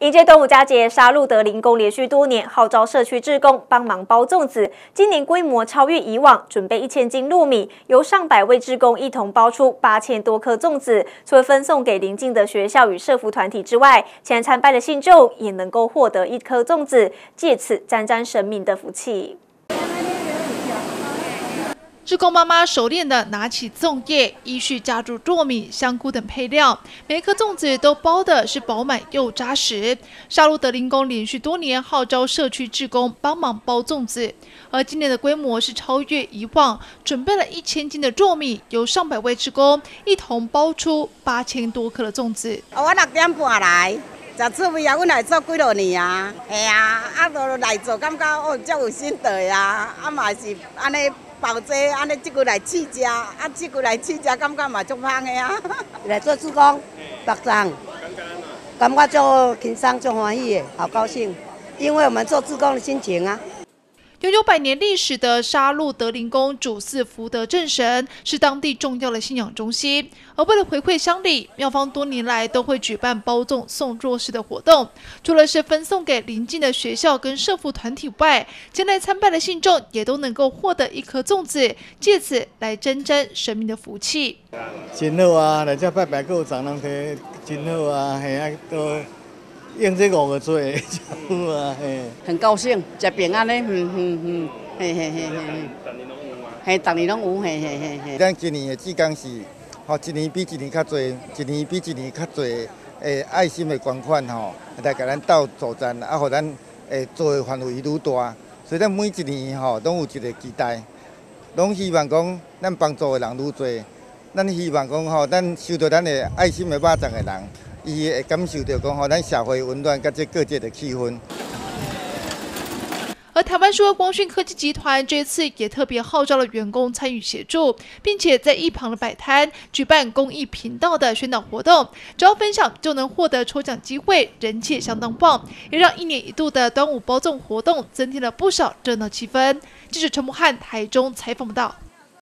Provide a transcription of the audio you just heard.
迎接端午佳节，沙鹿德林宫连续多年号召社区志工帮忙包粽子，今年规模超越以往，准备一千斤糯米，由上百位志工一同包出八千多颗粽子，除了分送给邻近的学校与社福团体之外，前来参拜的信众也能够获得一颗粽子，借此沾沾神明的福气。志工妈妈熟练的拿起粽叶，依序加入糯米、香菇等配料，每颗粽子都包的是饱满又扎实。沙鹿德林宫连续多年号召社区志工帮忙包粽子，而今年的规模是超越以往，准备了一千斤的糯米，由上百位志工一同包出八千多颗的粽子。我六点半来，食趣味啊！阮来做几多年啊？系啊，啊，都来做，感觉哦，足有心得啊！啊嘛是安尼。包这安尼，即个来试食，啊，即个来试食，感觉嘛足香的啊！来做志工，白粽，感觉足轻松、足欢喜的，好高兴，因为我们做志工的心情啊。拥有百年历史的沙鹿德林宫主祀福德正神，是当地重要的信仰中心。而为了回馈乡里，庙方多年来都会举办包粽送弱势的活动。除了是分送给邻近的学校跟社福团体外，前来参拜的信众也都能够获得一颗粽子，借此来沾沾神明的福气。真好啊！来这拜拜，各有长人。去，真好啊！系啊，都。用这五个做，好啊，嘿，很高兴，食平安嘞，嗯嗯嗯，嘿嘿嘿嘿嘿，逐年拢有，嘿嘿嘿嘿。咱今年的志工是，吼，一年比一年较侪，一年比一年较侪，诶，爱心的捐款吼，来甲咱斗助赞，啊，互咱诶做的范围愈大，所以咱每一年吼，拢有一个期待，拢希望讲咱帮助的人愈多，咱希望讲吼，咱收到咱的爱心的肉粽的人。伊会感受到讲吼，咱社会温暖，甲这各界的气氛。而台湾说光讯科技集团这次也特别号召了员工参与协助，并且在一旁的摆摊举办公益频道的宣导活动，只要分享就能获得抽奖机会，人气相当棒，也让一年一度的端午包粽活动增添了不少热闹气氛。记者陈木汉台中采访到。